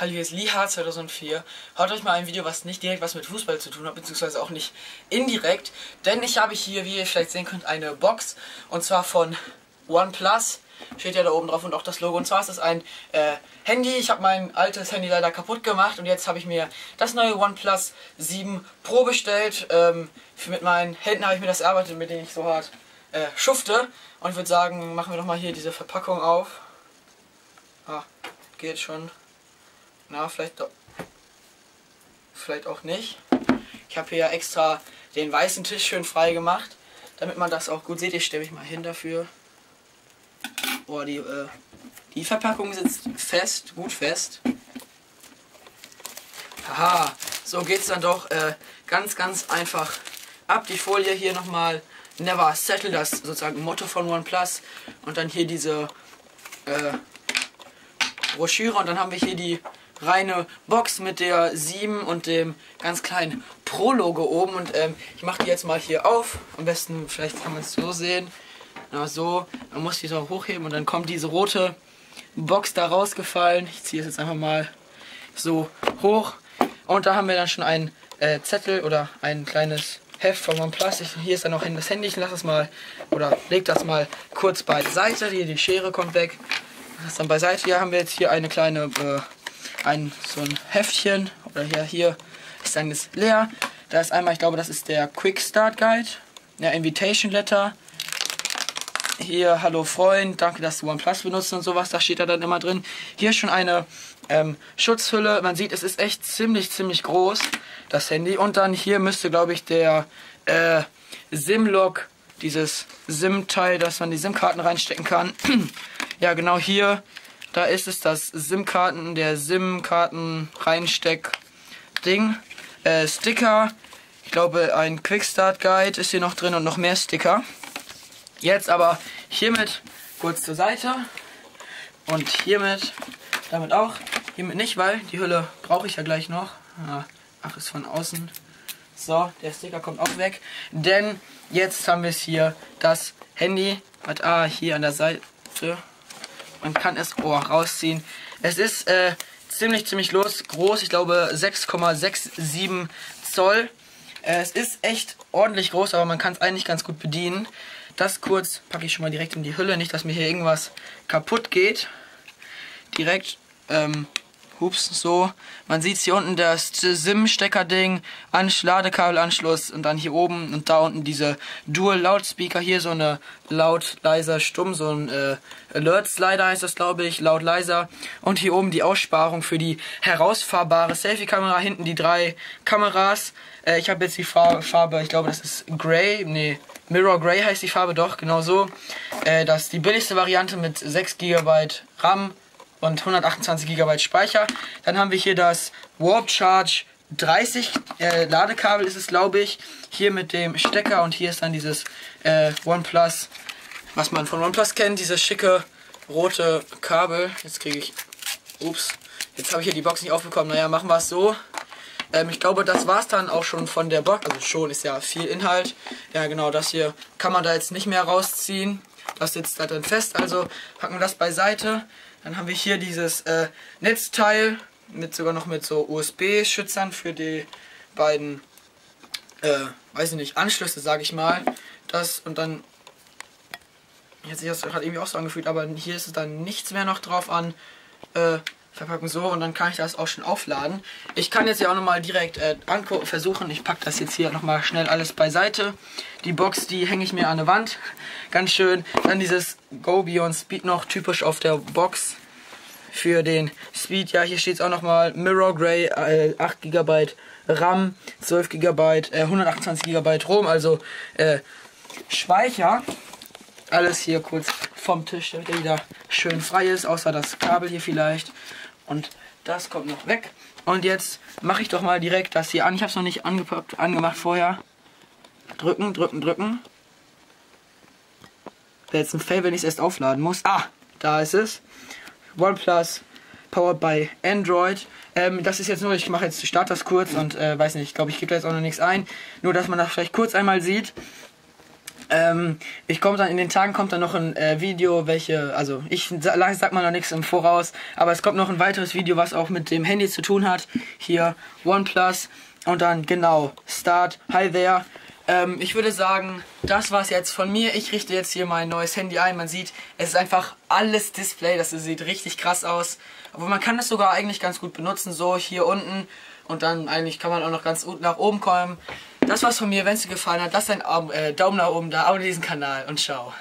Hallo, hier ist Liha 2004. Haut euch mal ein Video, was nicht direkt was mit Fußball zu tun hat, beziehungsweise auch nicht indirekt. Denn ich habe hier, wie ihr vielleicht sehen könnt, eine Box. Und zwar von OnePlus. Steht ja da oben drauf und auch das Logo. Und zwar ist das ein äh, Handy. Ich habe mein altes Handy leider kaputt gemacht. Und jetzt habe ich mir das neue OnePlus 7 Pro bestellt. Ähm, mit meinen Händen habe ich mir das erarbeitet, mit denen ich so hart äh, schufte. Und ich würde sagen, machen wir doch mal hier diese Verpackung auf. Ah, geht schon. Na, vielleicht doch. Vielleicht auch nicht. Ich habe hier ja extra den weißen Tisch schön frei gemacht, damit man das auch gut sieht. Ich stelle mich mal hin dafür. Boah, die, äh, die Verpackung sitzt fest, gut fest. Haha, so geht's dann doch äh, ganz, ganz einfach ab. Die Folie hier nochmal Never Settle, das sozusagen Motto von OnePlus. Und dann hier diese äh, Broschüre und dann haben wir hier die reine Box mit der 7 und dem ganz kleinen Pro-Logo oben. Und ähm, ich mache die jetzt mal hier auf. Am besten, vielleicht kann man es so sehen. Na so, man muss die so hochheben und dann kommt diese rote Box da rausgefallen. Ich ziehe es jetzt einfach mal so hoch. Und da haben wir dann schon einen äh, Zettel oder ein kleines Heft von OnePlus. Ich, hier ist dann noch das Handy. Ich lasse es mal oder leg das mal kurz beiseite. Hier die Schere kommt weg. Das dann beiseite. Hier haben wir jetzt hier eine kleine äh, ein so ein Heftchen oder hier hier ist dann das leer. Da ist einmal, ich glaube, das ist der Quick Start Guide, der Invitation Letter. Hier, hallo Freund, danke, dass du OnePlus benutzt und sowas, da steht da dann immer drin. Hier schon eine ähm, Schutzhülle. Man sieht, es ist echt ziemlich, ziemlich groß, das Handy. Und dann hier müsste, glaube ich, der äh, SIM-Lock, dieses SIM-Teil, dass man die SIM-Karten reinstecken kann. ja, genau hier da ist es das SIM-Karten, der SIM-Karten reinsteck Ding. Äh, Sticker. Ich glaube, ein Quickstart Guide ist hier noch drin und noch mehr Sticker. Jetzt aber hiermit kurz zur Seite. Und hiermit, damit auch. Hiermit nicht, weil die Hülle brauche ich ja gleich noch. Ach, ist von außen. So, der Sticker kommt auch weg. Denn jetzt haben wir es hier, das Handy. Mit A hier an der Seite. Man kann es oh, rausziehen. Es ist äh, ziemlich, ziemlich los, groß. Ich glaube 6,67 Zoll. Äh, es ist echt ordentlich groß, aber man kann es eigentlich ganz gut bedienen. Das kurz packe ich schon mal direkt in die Hülle. Nicht, dass mir hier irgendwas kaputt geht. Direkt ähm, Hups, so. Man sieht hier unten das SIM-Stecker-Ding, Ladekabelanschluss und dann hier oben und da unten diese Dual-Lautspeaker. Hier so eine laut, leiser, stumm, so ein äh, Alert-Slider heißt das, glaube ich, laut, leiser. Und hier oben die Aussparung für die herausfahrbare Selfie-Kamera. Hinten die drei Kameras. Äh, ich habe jetzt die Farbe, ich glaube, das ist Grey, nee, Mirror Grey heißt die Farbe, doch, genau so. Äh, das ist die billigste Variante mit 6 GB RAM und 128 GB Speicher. Dann haben wir hier das Warp Charge 30 äh, Ladekabel ist es, glaube ich. Hier mit dem Stecker und hier ist dann dieses äh, OnePlus, was man von OnePlus kennt, dieses schicke rote Kabel. Jetzt kriege ich, ups, jetzt habe ich hier die Box nicht aufbekommen. Naja, machen wir es so. Ähm, ich glaube, das war es dann auch schon von der Box. Also schon ist ja viel Inhalt. Ja, genau, das hier kann man da jetzt nicht mehr rausziehen. Das sitzt da drin fest. Also packen wir das beiseite. Dann haben wir hier dieses äh, Netzteil mit sogar noch mit so USB-Schützern für die beiden, äh, weiß ich nicht, Anschlüsse, sage ich mal. Das und dann, jetzt sich das gerade irgendwie auch so angefühlt, aber hier ist es dann nichts mehr noch drauf an. Äh, Verpackung so und dann kann ich das auch schon aufladen. Ich kann jetzt ja auch nochmal direkt äh, angucken, versuchen. Ich packe das jetzt hier nochmal schnell alles beiseite. Die Box, die hänge ich mir an der Wand. Ganz schön. Dann dieses Go Beyond Speed noch typisch auf der Box für den Speed. Ja, hier steht es auch nochmal Mirror Grey, äh, 8 GB RAM, 12 GB, äh, 128 GB ROM, also äh, Speicher. Alles hier kurz vom Tisch, damit er wieder schön frei ist, außer das Kabel hier vielleicht. Und das kommt noch weg. Und jetzt mache ich doch mal direkt das hier an. Ich habe es noch nicht angepackt, angemacht vorher. Drücken, drücken, drücken. Wäre jetzt ein Fail, wenn ich es erst aufladen muss. Ah, da ist es. OnePlus powered by Android. Ähm, das ist jetzt nur, ich mache jetzt, starte das kurz und äh, weiß nicht, ich glaube, ich gebe da jetzt auch noch nichts ein. Nur, dass man das vielleicht kurz einmal sieht. Ähm, ich komme dann in den Tagen kommt dann noch ein äh, Video, welche, also ich sag, sag mal noch nichts im Voraus, aber es kommt noch ein weiteres Video, was auch mit dem Handy zu tun hat. Hier OnePlus und dann genau Start. Hi there. Ähm, ich würde sagen, das war's jetzt von mir. Ich richte jetzt hier mein neues Handy ein. Man sieht, es ist einfach alles Display. Das sieht richtig krass aus. Aber man kann das sogar eigentlich ganz gut benutzen. So hier unten. Und dann eigentlich kann man auch noch ganz gut nach oben kommen. Das war's von mir. Wenn es dir gefallen hat, lass einen äh, Daumen nach oben da. Abonniere diesen Kanal und ciao.